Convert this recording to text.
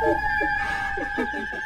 Ha ha ha ha!